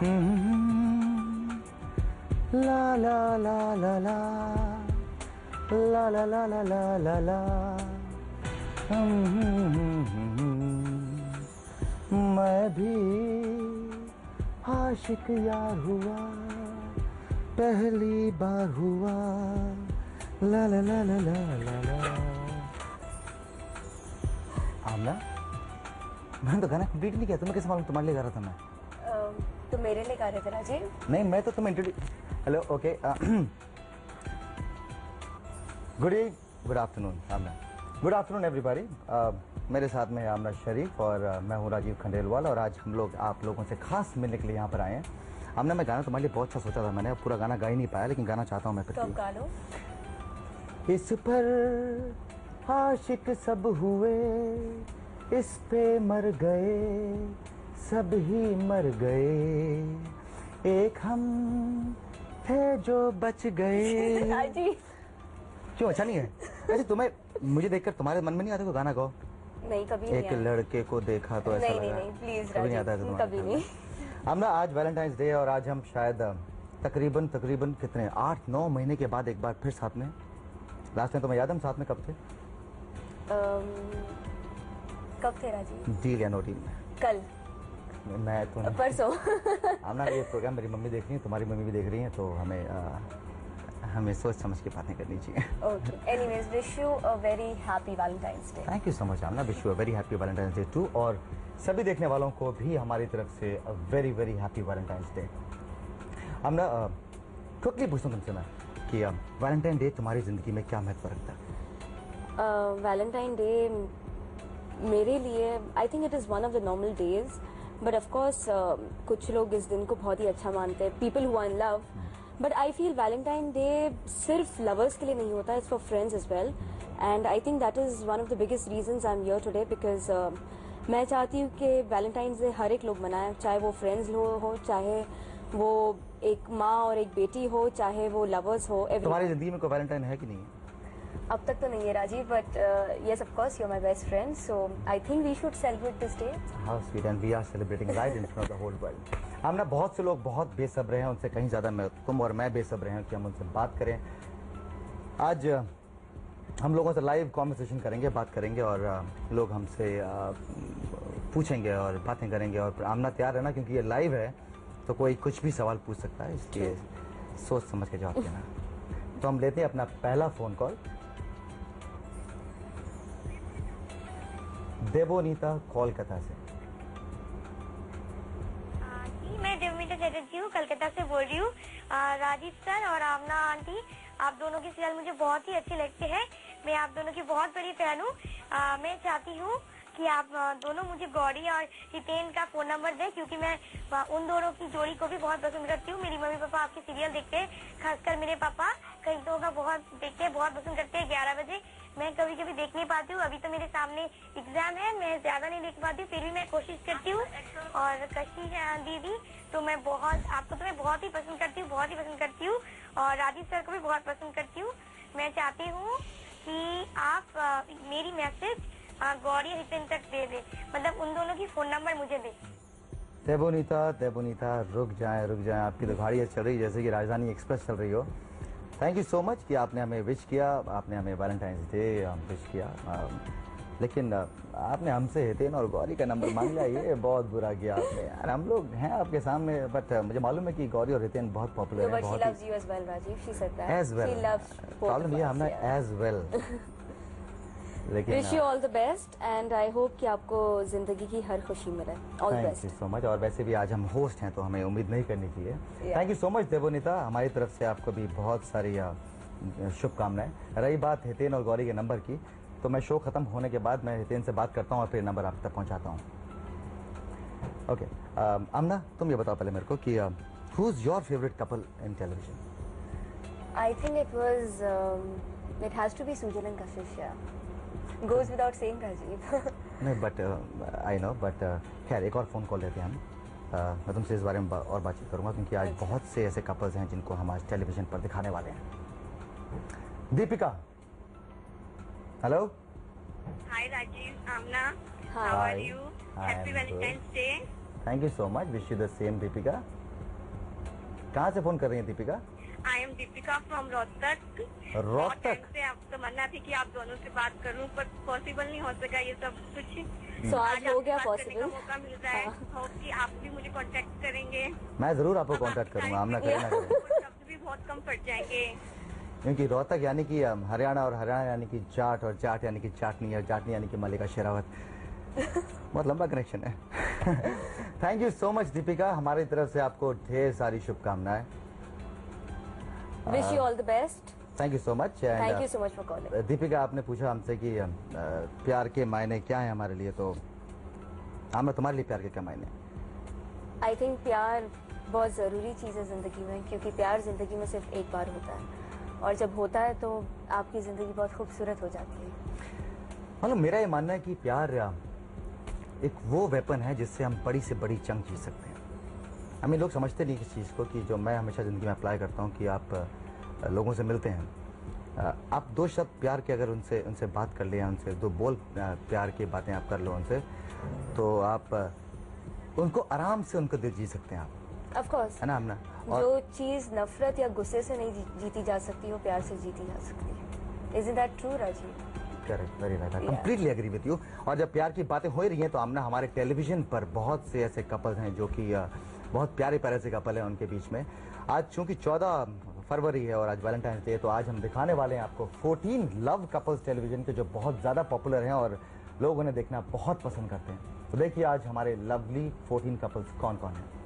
ला ला ला ला ला ला ला ला ला ला ला ला मैं भी आशिक यार हुआ पहली बार हुआ ला ला ला ला ला ला ला आमना मैंने तो गाना कंप्लीट नहीं किया तुम्हें कैसे मालूम तुम्हारे लिए गा रहा था मैं तो मेरे लिए गा रहे थे राजीव नहीं मैं तो introduce hello okay good evening good afternoon Aamna good afternoon everybody मेरे साथ में है आमना शरीफ और uh, मैं हूँ राजीव खंडेलवाल और आज हम लोग आप लोगों से खास मिलने के लिए यहाँ पर आए हैं। आमना मैं गाना तुम्हारे लिए बहुत अच्छा सोचा था मैंने पूरा गाना गा ही नहीं पाया लेकिन गाना चाहता हूँ मैं फिर तो गा लो। इस पर आशिक सब हुए इस पे मर गए सब ही मर गए। एक हम थे जो बच गए। क्यों अच्छा नहीं है? वैसे तुम्हें मुझे देखकर तुम्हारे मन में नहीं आता कोई गाना गाओ? नहीं कभी एक आया। लड़के को देखा तो ऐसा नहीं, नहीं, लगा नहीं, please, कभी नहीं आता तुम्हारे कभी नहीं। हम ना आज वैलेंटाइंस डे और आज हम शायद तकरीबन तकरीबन कितने आठ नौ महीने के बाद एक बार फिर साथ में। लास्ट टाइम तुम्हें याद हम साथ में कब थे? कब थे डील या नो डील कल। मैं तो परसों। हम ना ये प्रोग्राम मेरी मम्मी देख रही है तुम्हारी मम्मी भी देख रही है तो हमें हमें सोच समझ के बातें करनी चाहिए। Okay anyways wish you a very happy Valentine's day thank you so much Aamna wish you a very happy Valentine's day too और सभी देखने वालों को भी हमारी तरफ़ से a very very happy Valentine's day Aamna quickly पूछता हूँ तुमसे मैं कि वैलेंटाइन डे तुम्हारी ज़िंदगी में क्या महत्व रखता है? वैलेंटाइन डे मेरे लिए I think it is one of the normal days but of course कुछ लोग इस दिन को बहुत ही अच्छा मानते हैं। People who in love but I feel Valentine day सिर्फ़ लवर्स के लिए नहीं होता it's for friends as well and I think that is one of the biggest reason I am here today because मैं चाहती हूँ कि वैलेंटाइंस डे हर एक लोग मनाए चाहे वो फ्रेंड्स हो, हो चाहे वो एक माँ और एक बेटी हो चाहे वो लवर्स हो. तुम्हारी ज़िंदगी में कोई वैलेंटाइन है कि नहीं? है अब तक तो नहीं है Rajiv but yes of course you are my best friend so I think we should celebrate this day how sweet and we are celebrating right in front of the whole world हम ना बहुत से लोग बहुत बेसब्र हैं उनसे कहीं ज़्यादा मैं तुम और मैं बेसब्र हैं कि हम उनसे बात करें। आज हम लोगों से लाइव कॉन्वर्सेशन करेंगे बात करेंगे और लोग हमसे पूछेंगे और बातें करेंगे और आमना तैयार है ना क्योंकि ये लाइव है तो कोई कुछ भी सवाल पूछ सकता है इसलिए सोच समझ के जवाब देना। तो हम लेते हैं अपना पहला फ़ोन कॉल देवोनीता कोलकाता से। जी, मैं देवमीता चैटर्जी हूँ, कलकत्ता से बोल रही हूँ। राजीव सर और आमना आंटी, आप दोनों की सीरियल मुझे बहुत ही अच्छे लगते हैं। मैं आप दोनों की बहुत बड़ी फ़ैन हूँ। मैं चाहती हूँ कि आप दोनों मुझे गौरी और हितेन का फ़ोन नंबर दें, क्योंकि मैं उन दोनों की जोड़ी को भी बहुत पसंद करती हूँ। मेरी मम्मी पापा आपकी सीरियल देखते हैं, खासकर मेरे पापा। कई तो का बहुत देखते हैं, बहुत पसंद करते हैं, ग्यारह बजे। मैं कभी कभी देख नहीं पाती हूँ। अभी तो मेरे सामने एग्ज़ाम है मैं ज़्यादा नहीं देख पाती फिर भी मैं कोशिश करती हूँ। और कशी दीदी तो मैं बहुत आपको तो मैं बहुत ही पसंद करती हूँ बहुत ही पसंद करती हूँ। और राजीव सर को भी बहुत पसंद करती हूँ। मैं चाहती हूँ कि आप अ, मेरी मैसेज गौरी हितेन तक दे। दे मतलब उन दोनों की फ़ोन नंबर मुझे दे। देवोनीता देवोनीता रुक जाए रुक जाए आपकी तो गाड़ी चल रही जैसे कि राजधानी एक्सप्रेस चल रही हो। थैंक यू सो मच कि आपने हमें विश किया आपने हमें वैलेंटाइंस डे विश किया। लेकिन आपने हमसे हितेन और गौरी का नंबर मांग लिया ये बहुत बुरा किया आपने। यार हम लोग हैं आपके सामने बट मुझे मालूम है कि गौरी और हितेन बहुत पॉपुलर है बहुत ही. एज वेल प्रॉब्लम ये हमने एज वेल लेकिन Wish you all the best and I hope कि आपको ज़िंदगी की हर खुशी मिले. The thank you so much और वैसे भी आज हम होस्ट हैं तो हमें उम्मीद नहीं करनी चाहिए। Thank you so much Devonita. हमारी तरफ़ से आपको भी बहुत सारी शुभकामनाएँ। रही बात हितेन और गौरी के नंबर की तो मैं शो खत्म होने के बाद मैं हितेन से बात करता हूँ और फिर नंबर आप तक पहुँचाता हूँ। ओके अमना तुम ये बताओ पहले मेरे को कि who is your favourite couple in television it was um, it has to be Sujan and Kashish. Yeah. Goes without saying, Rajiv. नहीं बट आई नो बट खैर एक और फ़ोन कॉल लेते हैं हम। अ, मैं तुमसे इस बारे में बा, और बातचीत करूँगा क्योंकि आज अच्छा। बहुत से ऐसे कपल्स हैं जिनको हम आज टेलीविज़न पर दिखाने वाले हैं। Deepika. Hello hi Rajiv Aamna how are you happy Valentine's day thank you so much wish you the same Deepika कहाँ से फ़ोन कर रही हैं Deepika I am Deepika from Rohtak Rohtak से आप तमन्ना थी कि आप दोनों से बात करूँ पर पॉसिबल नहीं हो सका ये सब कुछ। सो आज हो गया पॉसिबल मौका मिल रहा है। हाँ। होप कि आप भी मुझे कांटेक्ट करेंगे। मैं ज़रूर आपको कांटेक्ट करूँगा आमना करें ना करें। शब्द भी बहुत कम पड़ जाएँगे। क्योंकि रोहतक यानी कि हरियाणा और हरियाणा यानी कि जाट और जाट यानी कि चाटनी और चाटनी यानी कि मलिका शेरावत। बहुत लंबा कनेक्शन है। Thank you so much Deepika. हमारी तरफ़ से आपको ढेर सारी शुभकामनाएँ। Wish you all the best thank you so much thank you so much for calling Deepika आपने पूछा हमसे कि अम, प्यार के मायने क्या है हमारे लिए तो हमें तुम्हारे लिए प्यार के क्या मायने आई थिंक प्यार बहुत ज़रूरी चीज़ है ज़िंदगी में क्योंकि प्यार ज़िंदगी में सिर्फ़ एक बार होता है। और जब होता है तो आपकी ज़िंदगी बहुत खूबसूरत हो जाती है। मतलब मेरा ये मानना है कि प्यार एक वो वेपन है जिससे हम बड़ी से बड़ी जंग जीत सकते हैं। हमें लोग समझते नहीं इस चीज़ को कि जो मैं हमेशा ज़िंदगी में अप्लाई करता हूँ कि आप लोगों से मिलते हैं। आप दो शब्द प्यार के अगर उनसे उनसे बात कर लें उनसे दो बोल प्यार की बातें आप कर लो उनसे तो आप उनको आराम से उनको दिल जी सकते हैं आप। ऑफ़ कोर्स है ना हमने और जो चीज़ नफरत या गुस्से से नहीं जी- जीती जा सकती वो प्यार से जीती जा सकती है। Is that true Rajiv correct very right completely agree with you और जब प्यार की बातें हो रही हैं तो आमना हमारे टेलीविज़न पर बहुत से ऐसे कपल हैं जो कि अ, बहुत प्यारे प्यारे से कपल हैं उनके बीच में। आज चूँकि 14 फरवरी है और आज वैलेंटाइन डे तो आज हम दिखाने वाले हैं आपको 14 लव कपल्स टेलीविज़न के जो बहुत ज़्यादा पॉपुलर हैं और लोग उन्हें देखना बहुत पसंद करते हैं। तो देखिए आज हमारे लवली 14 कपल्स कौन कौन हैं।